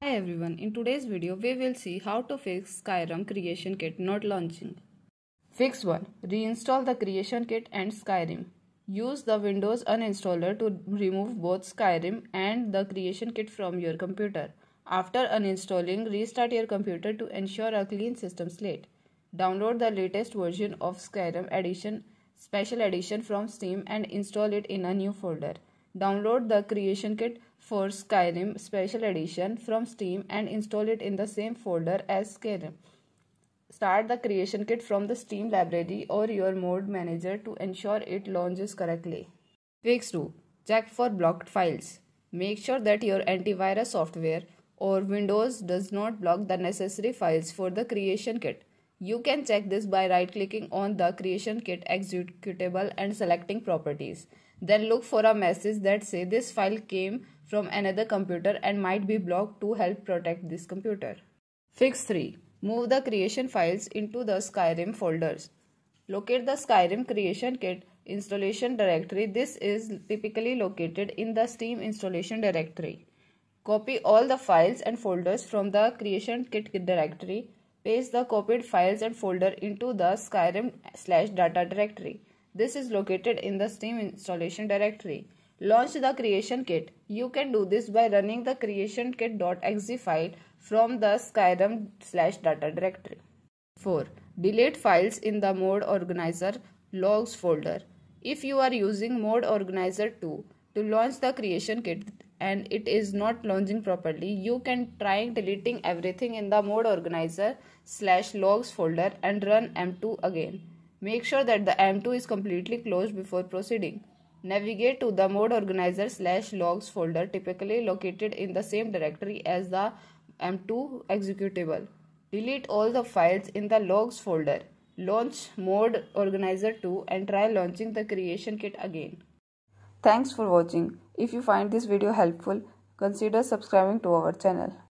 Hi everyone, in today's video we will see how to fix Skyrim creation kit not launching. Fix 1. Reinstall the creation kit and Skyrim. Use the Windows uninstaller to remove both Skyrim and the creation kit from your computer. After uninstalling, restart your computer to ensure a clean system slate. Download the latest version of Skyrim Edition Special Edition from Steam and install it in a new folder. Download the creation kit for Skyrim Special Edition from Steam and install it in the same folder as Skyrim. Start the creation kit from the Steam library or your mod manager to ensure it launches correctly. Fix 2. Check for blocked files. Make sure that your antivirus software or Windows does not block the necessary files for the creation kit. You can check this by right clicking on the creation kit executable and selecting properties. Then look for a message that say this file came from another computer and might be blocked to help protect this computer. Fix 3. Move the creation files into the Skyrim folders. Locate the Skyrim creation kit installation directory. This is typically located in the Steam installation directory. Copy all the files and folders from the creation kit directory. Paste the copied files and folder into the Skyrim slash data directory. This is located in the Steam installation directory. Launch the creation kit. You can do this by running the creation kit.exe file from the Skyrim slash data directory. 4. Delete files in the mod organizer logs folder. If you are using mod organizer 2 to launch the creation kit and it is not launching properly, you can try deleting everything in the mod organizer slash logs folder and run m2 again. Make sure that the m2 is completely closed before proceeding. Navigate to the mod organizer slash logs folder typically located in the same directory as the m2 executable. Delete all the files in the logs folder. Launch mod organizer 2 and try launching the creation kit again. Thanks for watching. If you find this video helpful, consider subscribing to our channel.